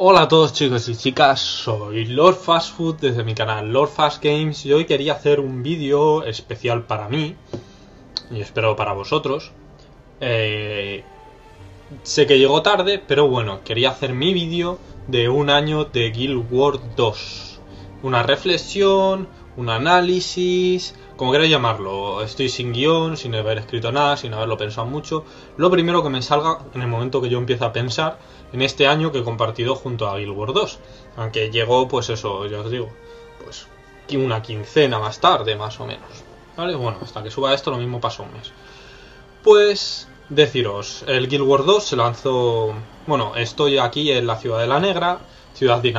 Hola a todos chicos y chicas, soy Lord Fast Food desde mi canal Lord Fast Games y hoy quería hacer un vídeo especial para mí y espero para vosotros. Eh, sé que llegó tarde, pero bueno, quería hacer mi vídeo de un año de Guild Wars 2. Una reflexión, un análisis, como queráis llamarlo. Estoy sin guion, sin haber escrito nada, sin haberlo pensado mucho. Lo primero que me salga en el momento que yo empiezo a pensar en este año que he compartido junto a Guild Wars 2. Aunque llegó, pues eso, ya os digo, pues una quincena más tarde, más o menos. ¿Vale? Bueno, hasta que suba esto lo mismo pasó un mes. Pues deciros, el Guild Wars 2 se lanzó... Bueno, estoy aquí en la Ciudad de la Negra, ciudad de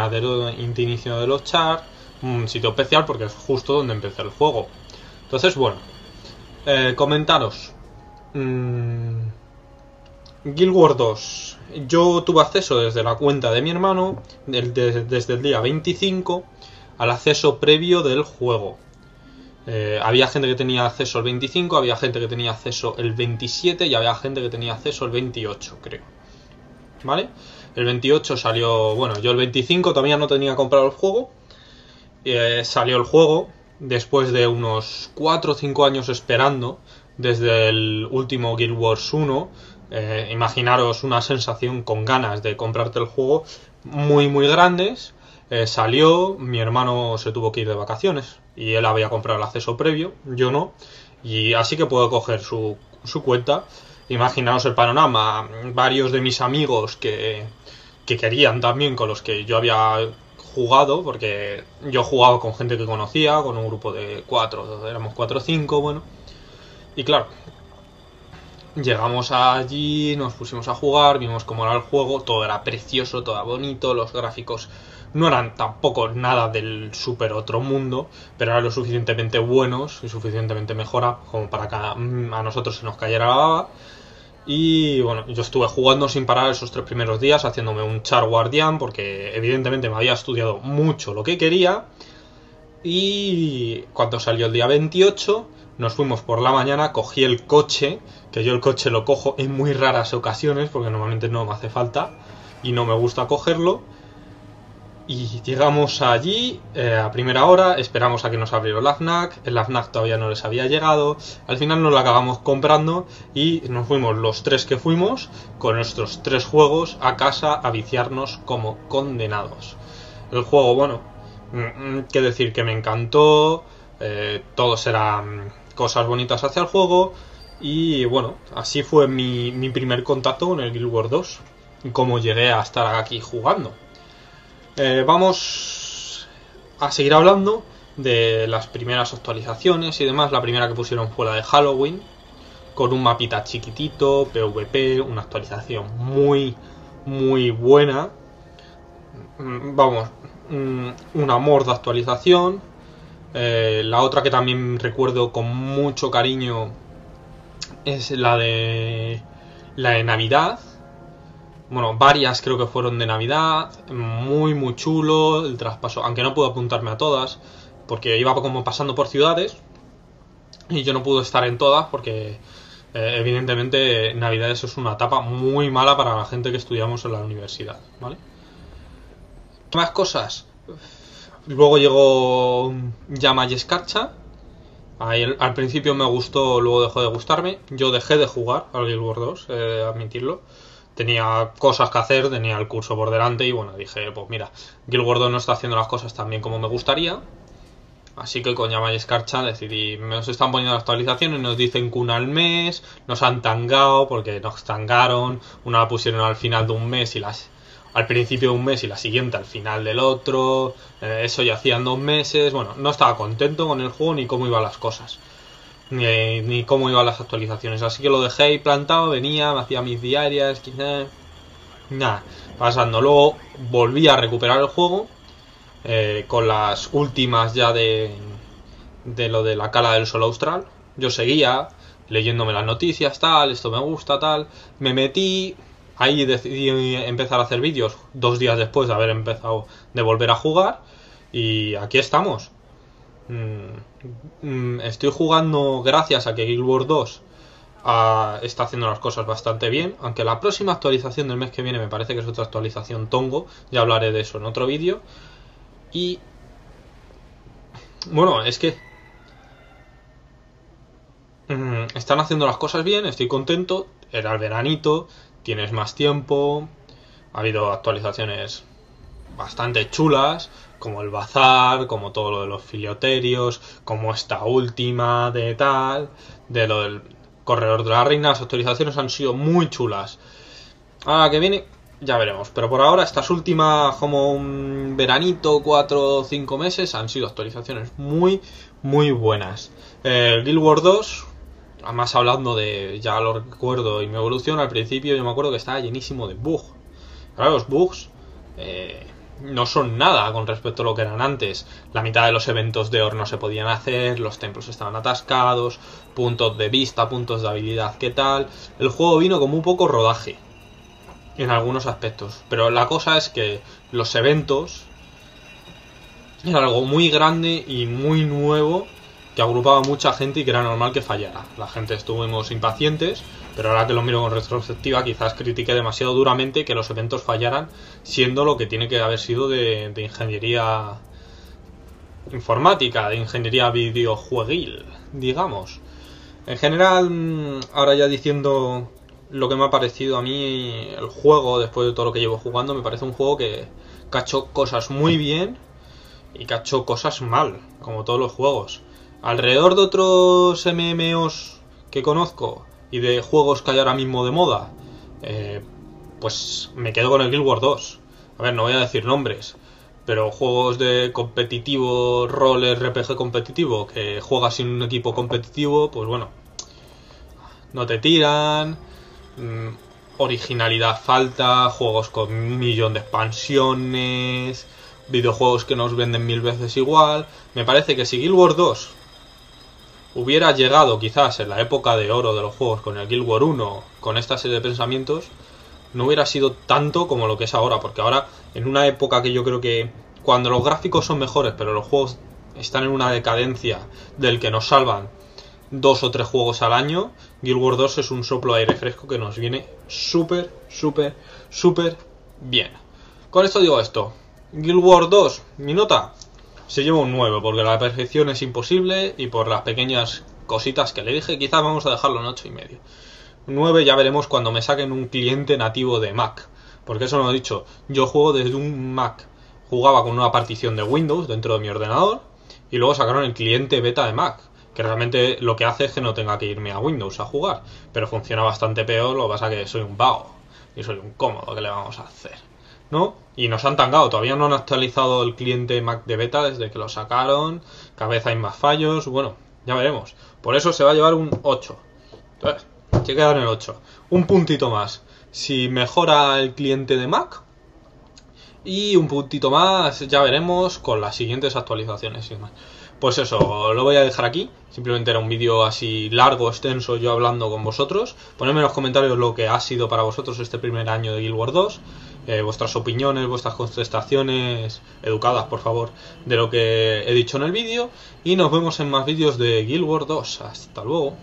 inicio de los char, un sitio especial porque es justo donde empecé el juego. Entonces, bueno, eh, comentaros. Mm, Guild Wars 2. Yo tuve acceso desde la cuenta de mi hermano, desde el día 25, al acceso previo del juego. Eh, había gente que tenía acceso el 25, había gente que tenía acceso el 27 y había gente que tenía acceso el 28, creo. ¿Vale? El 28 salió, bueno, yo el 25 todavía no tenía comprado el juego. Eh, salió el juego, después de unos 4 o 5 años esperando, desde el último Guild Wars 1, eh, imaginaros una sensación con ganas de comprarte el juego muy muy grandes. Eh, salió, mi hermano se tuvo que ir de vacaciones y él había comprado el acceso previo, yo no, y así que puedo coger su, su cuenta. Imaginaos el panorama, varios de mis amigos que, que querían también, con los que yo había jugado, porque yo jugaba con gente que conocía, con un grupo de cuatro, éramos cuatro o cinco, bueno. Y claro, llegamos allí, nos pusimos a jugar, vimos cómo era el juego, todo era precioso, todo era bonito, los gráficos no eran tampoco nada del super otro mundo, pero eran lo suficientemente buenos y suficientemente mejora como para que a nosotros se nos cayera la baba. Y bueno, yo estuve jugando sin parar esos tres primeros días, haciéndome un char guardián, porque evidentemente me había estudiado mucho lo que quería. Y cuando salió el día 28, nos fuimos por la mañana, cogí el coche, que yo el coche lo cojo en muy raras ocasiones, porque normalmente no me hace falta y no me gusta cogerlo y llegamos allí eh, a primera hora, esperamos a que nos abrieron la FNAC, el FNAC todavía no les había llegado, al final nos la acabamos comprando y nos fuimos los tres que fuimos con nuestros tres juegos a casa a viciarnos como condenados. El juego, bueno, mm, mm, qué decir que me encantó, eh, todos cosas bonitas hacia el juego y bueno, así fue mi, mi primer contacto con el Guild Wars 2 y cómo llegué a estar aquí jugando. Eh, vamos a seguir hablando de las primeras actualizaciones y demás. La primera que pusieron fue la de Halloween, con un mapita chiquitito, PvP, una actualización muy, muy buena. Mm, vamos, mm, un amor de actualización. Eh, la otra que también recuerdo con mucho cariño es la de la de Navidad, bueno, varias creo que fueron de Navidad, muy muy chulo el traspaso, aunque no pude apuntarme a todas, porque iba como pasando por ciudades y yo no pude estar en todas porque eh, evidentemente Navidad eso es una etapa muy mala para la gente que estudiamos en la universidad, ¿vale? ¿Qué más cosas? Luego llegó Llama y Escarcha. al principio me gustó, luego dejó de gustarme. Yo dejé de jugar al Guild Wars 2, eh, admitirlo tenía cosas que hacer, tenía el curso por delante y bueno, dije, pues mira, Guild Wars no está haciendo las cosas tan bien como me gustaría. Así que con Yama y Escarcha decidí, nos están poniendo actualizaciones, nos dicen que una al mes, nos han tangado porque nos tangaron, una la pusieron al final de un mes y las al principio de un mes y la siguiente al final del otro, eh, eso ya hacían dos meses, bueno, no estaba contento con el juego ni cómo iban las cosas ni, cómo iban las actualizaciones. Así que lo dejé ahí plantado, venía, me hacía mis diarias, quizás. Nada, pasando. Luego volví a recuperar el juego eh, con las últimas ya de, de lo de la cala del sol austral. Yo seguía leyéndome las noticias, tal, esto me gusta, tal. Me metí, ahí decidí empezar a hacer vídeos dos días después de haber empezado de volver a jugar. Y aquí estamos. Mm, mm, estoy jugando gracias a que Guild Wars 2 ah, está haciendo las cosas bastante bien, aunque la próxima actualización del mes que viene me parece que es otra actualización tongo, ya hablaré de eso en otro vídeo. Y bueno, es que mm, están haciendo las cosas bien, estoy contento, era el veranito, tienes más tiempo, ha habido actualizaciones bastante chulas, como el bazar, como todo lo de los filioterios, como esta última de tal, de lo del corredor de la reina, las actualizaciones han sido muy chulas. Ahora que viene, ya veremos. Pero por ahora, estas últimas, como un veranito, cuatro o cinco meses, han sido actualizaciones muy, muy buenas. El Guild Wars 2, además hablando de, ya lo recuerdo, y mi evolución, al principio yo me acuerdo que estaba llenísimo de bugs. Claro, los bugs eh, no son nada con respecto a lo que eran antes. La mitad de los eventos de Or no se podían hacer, los templos estaban atascados, puntos de vista, puntos de habilidad, ¿qué tal? El juego vino como un poco rodaje en algunos aspectos. Pero la cosa es que los eventos era algo muy grande y muy nuevo que agrupaba mucha gente y que era normal que fallara. La gente estuvimos impacientes, pero ahora que lo miro con retrospectiva quizás critiqué demasiado duramente que los eventos fallaran siendo lo que tiene que haber sido de, de ingeniería informática, de ingeniería videojueguil, digamos. En general, mm, ahora ya diciendo lo que me ha parecido a mí el juego, después de todo lo que llevo jugando, me parece un juego que cachó cosas muy bien y cachó cosas mal, como todos los juegos. Alrededor de otros MMOs que conozco y de juegos que hay ahora mismo de moda, eh, pues me quedo con el Guild Wars 2. A ver, no voy a decir nombres, pero juegos de competitivo, rol RPG competitivo, que juegas sin un equipo competitivo, pues bueno, no te tiran, Mm, originalidad falta, juegos con un millón de expansiones, videojuegos que nos venden mil veces igual. Me parece que si Guild Wars 2 hubiera llegado quizás en la época de oro de los juegos con el Guild Wars 1, con esta serie de pensamientos, no hubiera sido tanto como lo que es ahora, porque ahora en una época que yo creo que cuando los gráficos son mejores, pero los juegos están en una decadencia del que nos salvan dos o tres juegos al año, Guild Wars 2 es un soplo de aire fresco que nos viene súper, súper, súper bien. Con esto digo esto. Guild Wars 2, mi nota, se lleva un 9 porque la perfección es imposible y por las pequeñas cositas que le dije, quizás vamos a dejarlo en 8 y medio. 9 ya veremos cuando me saquen un cliente nativo de Mac. Porque eso lo he dicho, yo juego desde un Mac. Jugaba con una partición de Windows dentro de mi ordenador y luego sacaron el cliente beta de Mac que realmente lo que hace es que no tenga que irme a Windows a jugar, pero funciona bastante peor, lo que pasa que soy un vago y soy un cómodo, ¿qué le vamos a hacer? ¿No? Y nos han tangado, todavía no han actualizado el cliente Mac de beta desde que lo sacaron, cada vez hay más fallos, bueno, ya veremos. Por eso se va a llevar un 8. Entonces, se queda en el 8. Un puntito más. Si mejora el cliente de Mac, y un puntito más ya veremos con las siguientes actualizaciones y demás. Pues eso, lo voy a dejar aquí. Simplemente era un vídeo así largo, extenso, yo hablando con vosotros. Ponedme en los comentarios lo que ha sido para vosotros este primer año de Guild Wars 2. Eh, vuestras opiniones, vuestras contestaciones educadas, por favor, de lo que he dicho en el vídeo. Y nos vemos en más vídeos de Guild Wars 2. Hasta luego.